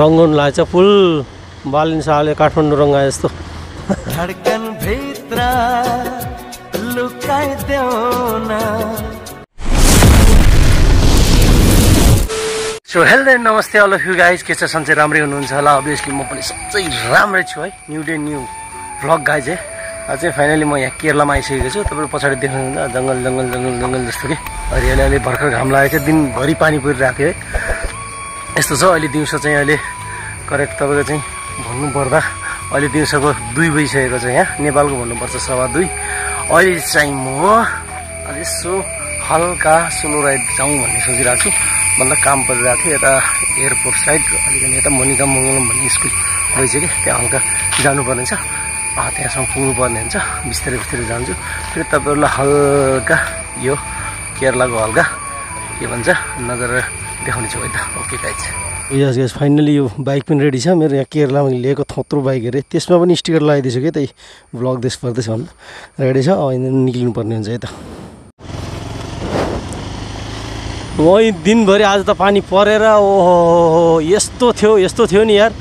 Rangoon लाग्छ फुल बालिन शाहले काठमाडौँ रङ्गाए जस्तो धडकन भित्र सो हेल्थ एन्ड नमस्ते अल यु गाइज के छ सन्चै राम्रै हुनुहुन्छ होला? अभियसली म पनि सबै राम्रै छु है। New day new vlog guys है। अझै फाइनली म यहाँ केरलामा आइसकेको छु। तपाईँले पछाडि देख्नुहुन्छ जङ्गल जङ्गल जङ्गल जङ्गल जस्तो कि। हरियाली अहिले भर्खर घाम लागेको छ दिनभरि पानी परिरहेको थियो है। यस्तो छ अहिले दिउँसो चाहिँ अहिले करेक्ट तपाईँको चाहिँ भन्नुपर्दा अहिले दिउँसोको दुई बजिसकेको छ यहाँ। नेपालको भन्नुपर्छ सवा दुई। अहिले चाहिँ म यसो हल्का सोलो राइड जाउँ भन्ने सोचिरहेको छु। मतलब काम परिरहेको थियो यता एयरपोर्ट साइड अलिकति यता मोनिका मङ्गलम भन्ने स्कुल रहेछ कि त्यहाँ हल्का जानुपर्ने छ। त्यहाँसम्म पुग्नुपर्ने हुन्छ। बिस्तारै बिस्तारै जान्छु। फेरि तपाईँहरूलाई हल्का यो केरलाको हल्का के भन्छ नजर देखाउने छु है त। Okay guys yes yes finally यो बाइक पनि रेडी छ। मेरो यहाँ केरलामा लिएको थोत्रो बाइक अरे त्यसमा पनि स्टिकर लगाइदिएछु कि त्यही ब्लग देश पर्दैछ भन्नु। रेडी छ? निक्लिनु पर्ने हुन्छ है त। वहीँ दिनभरि आज त पानी परेर ओहो यस्तो थियो यस्तो थियो नि यार।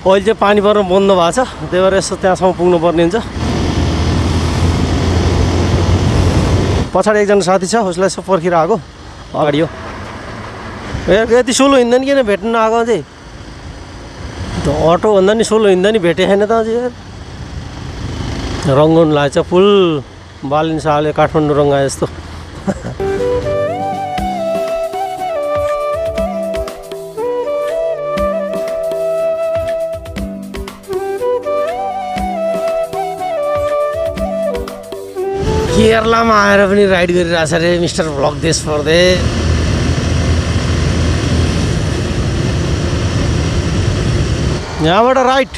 अहिले चाहिँ पानी पर्न बन्द भएको छ। त्यही भएर यसो त्यहाँसम्म पुग्नुपर्ने हुन्छ। पछाडि एकजना साथी छ उसलाई यसो पर्खेर आएको। अगाडि हो। यति सोलो हिँड्दा नि किन भेट्नु आएको अझै। अटो भन्दा नि सोलो हिँड्दा नि भेटेँ छैन त अझै। यार रङ्गुन लाग्छ फुल। बालिन शाहले काठमाडौँ रङ्गाए जस्तो। केरलामा आएर पनि राइड गरिरहेछ अरे मिस्टर भ्लग देश पर्दै यहाँबाट राइट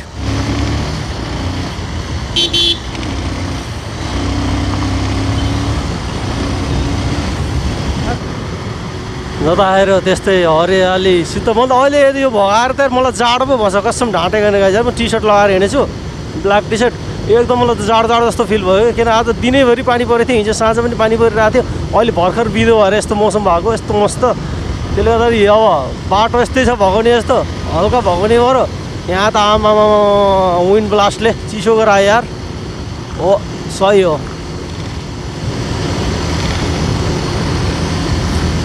न त आएर त्यस्तै हरियालीसित म त अहिले यदि यो भगाएर त मलाई जाडो पो भन्छ कसम ढाँटे गर्ने गाई म टी सर्ट लगाएर हिँडेछु ब्ल्याक टी सर्ट एकदम मलाई त जाडो जाडो जस्तो फिल भयो। किन आज दिनैभरि पानी परेको थियो हिजो साँझ पनि पानी परिरहेको थियो। अहिले भर्खर बिदो भएर यस्तो मौसम भएको यस्तो मस्त। त्यसले गर्दाखेरि अब बाटो यस्तै छ भगाउने जस्तो हल्का भगाउने भयो यहाँ त आमा विन्ड ब्लास्टले चिसो गरायो यार। हो सही हो।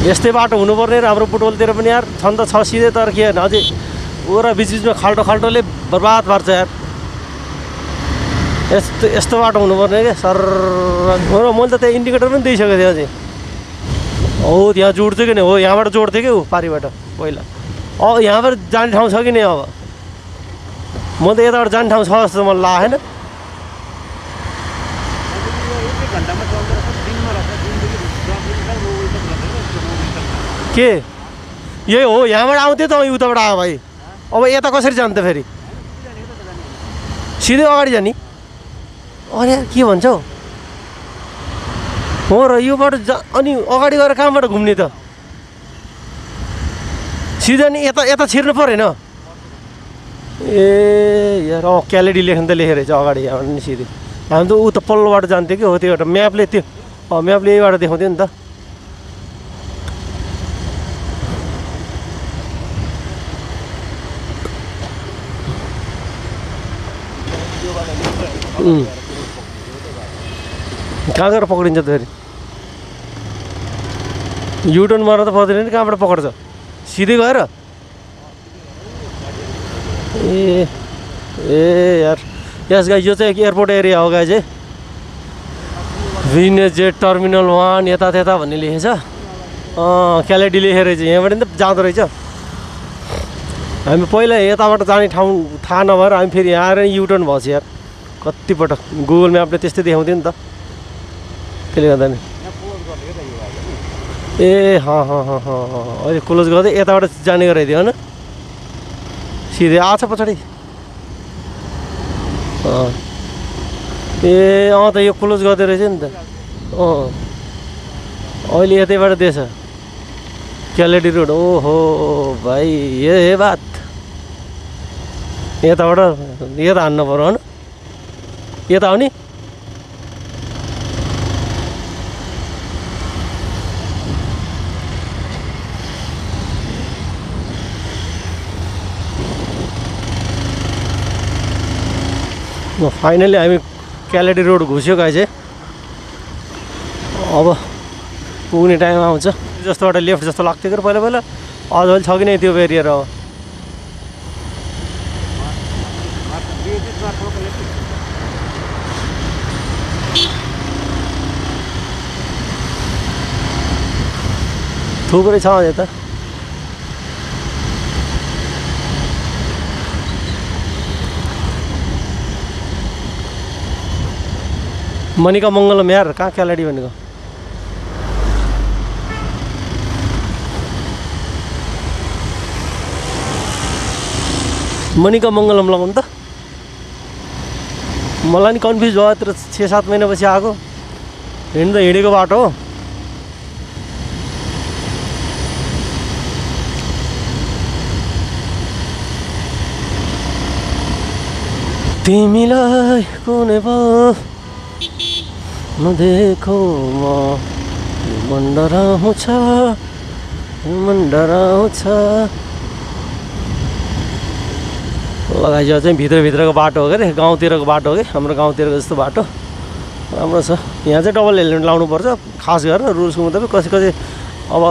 यस्तै बाटो हुनुपर्ने हाम्रो बुटोलतिर पनि यार। छन् त छ सिधै तर के होइन अझै ओरा बिचबिचमा खाल्टो खाल्टोले बर्बाद पार्छ यार। यस्तो यस्तो बाटो हुनुपर्ने क्या सर हो मैले त त्यहाँ इन्डिकेटर पनि दिइसकेको थिएँ अझै। हो त्यहाँ जोड्थ्यो कि नि? हो यहाँबाट जोड्थ्यो कि ऊ पारिबाट? पहिला। अब यहाँबाट जाने ठाउँ छ कि नि अब? म त यताबाट जाने ठाउँ छ जस्तो मलाई लागेन के? यही हो यहाँबाट आउँथ्यो त उताबाट आयो भाइ। अब यता कसरी जान्थ्यो फेरि? सिधै अगाडि जाने? अरे के भन्छौ? हो र योबाट जा अनि अगाडि गएर कहाँबाट घुम्ने त। सिधा नि यता यता छिर्नु परेन। ए यार अँ क्यालेडी लेख्नु त लेखेर चाहिँ अगाडि यहाँबाट नि सिधै। हामी त ऊ त पल्लोबाट जान्थ्यो कि हो त्यो एउटा म्यापले त्यो अँ म्यापले यहीबाट देखाउँथ्यो नि त। कहाँ गएर पक्रिन्छ त फेरि? युटर्न मारेर त पर्दैन नि कहाँबाट पक्र्छ सिधै गएर? ए ए यार। यस गाई यो चाहिँ एयरपोर्ट एरिया हो गाई चाहिँ भिनेज जेट टर्मिनल वान यता त्यता भन्ने लेखेछ। क्यालेडी लेखेर चाहिँ यहाँबाट नि त जाँदो रहेछ। हामी पहिला यताबाट जाने ठाउँ थाहा नभएर हामी फेरि यहाँ आएर युटर्न भएको छ यार कतिपटक गुगल म्यापले त्यस्तै देखाउँथ्यो नि त। त्यसले गर्दा नि ए अहिले क्लोज गर्दै यताबाट जाने गराइदियो होइन सिधै आएको छ पछाडि ए अँ त यो क्लोज गर्दो रहेछ नि त अँ अहिले यतैबाट दिएछ क्यालेडी रोड ओहो भाइ ए बात यताबाट यता हान्नु पऱ्यो होइन यता हो नि फाइनली हामी क्यालेडी रोड घुस्यो गाई चाहिँ अब पुग्ने टाइम आउँछ। जस्तो एउटा लेफ्ट जस्तो लाग्थ्यो कि पहिला पहिला? अझ छ कि नै त्यो बेरियर अब। थुप्रै छ यता मनिका मङ्गलम यार कहाँ क्यालेडी भनेको मनिका मङ्गलम लगाउनु त मलाई नि कन्फ्युज भयो तर छ सात महिनापछि आएको हिँड्नु त हिँडेको बाटो हो। तिमीलाई कुनै पो नदेखो म। मन डराउँछ मन डराउँछ। लगाइयो चाहिँ भित्रभित्रको बाटो हो क्या गाउँतिरको बाटो हो कि? हाम्रो गाउँतिरको जस्तो बाटो। राम्रो छ। यहाँ चाहिँ डबल हेलमेट लाउनुपर्छ। खास गरेर रुल्सको मुताबिक कसै कसै अब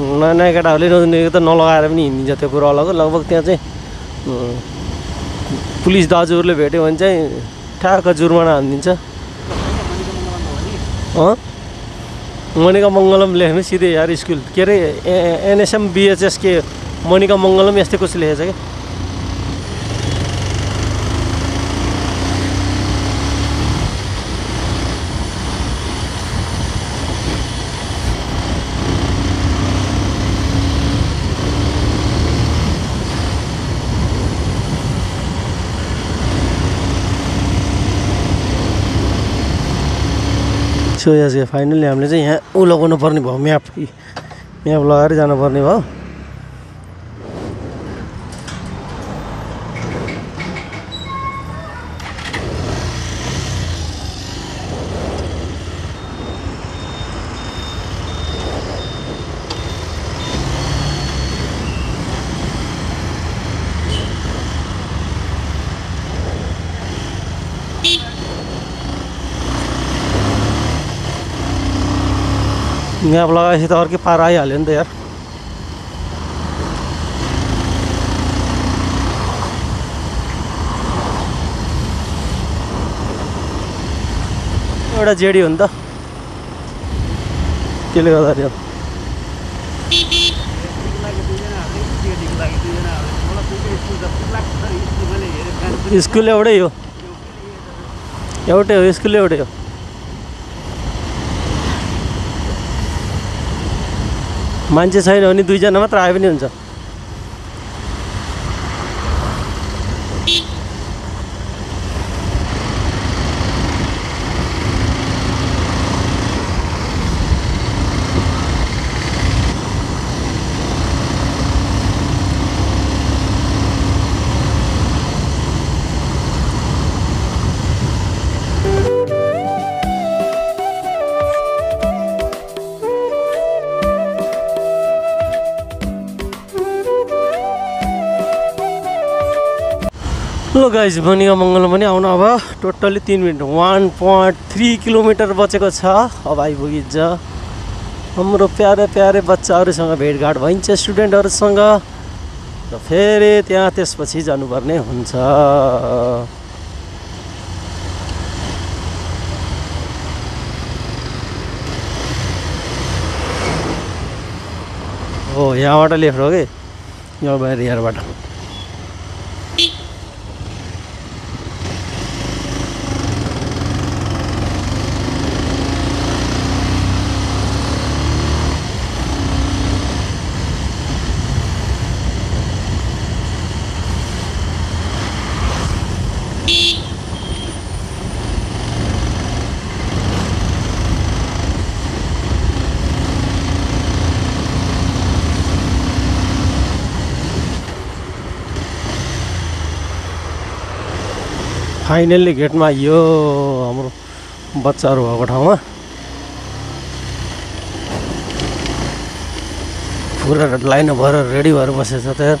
नयाँ नयाँ केटाहरूले नजिक त नलगाएर पनि हिँडिन्छ त्यो कुरो अलग लगभग त्यहाँ चाहिँ पुलिस दाजुहरूले भेट्यो भने चाहिँ ठ्याक्क जुर्माना हानिदिन्छ। अँ मनिका मङ्गलम लेख्नु सिधै यार स्कुल के अरे एनएसएम बिएचएस के मनिका मङ्गलम यस्तै कसो लेखेको छ क्या सो यस फाइनली हामीले चाहिँ यहाँ ऊ लगाउनु पर्ने भयो म्याप। म्याप लगाएर जानुपर्ने भयो। म्याप लगाएपछि त अर्कै पार आइहाल्यो नि त यार एउटा जेडी हो नि त त्यसले गर्दाखेरि स्कुल एउटै हो एउटै हो स्कुल एउटै हो मान्छे छैन भने दुईजना मात्र आए पनि हुन्छ। ल गाइज भनिका मङ्गलम पनि आउनु अब टोटल्ली तिन minute one point three kilometre बचेको छ अब आइपुगिन्छ हाम्रो प्यारे प्यारे बच्चाहरूसँग भेटघाट भइन्छ स्टुडेन्टहरूसँग र फेरि त्यहाँ त्यसपछि जानुपर्ने हुन्छ हो यहाँबाट लेफ्ट हो कि यहाँ बाहिर यहाँबाट फाइनल्ली गेटमा आइयो हाम्रो बच्चाहरू भएको ठाउँमा पुरा लाइन भएर रेडी भएर बसेछ त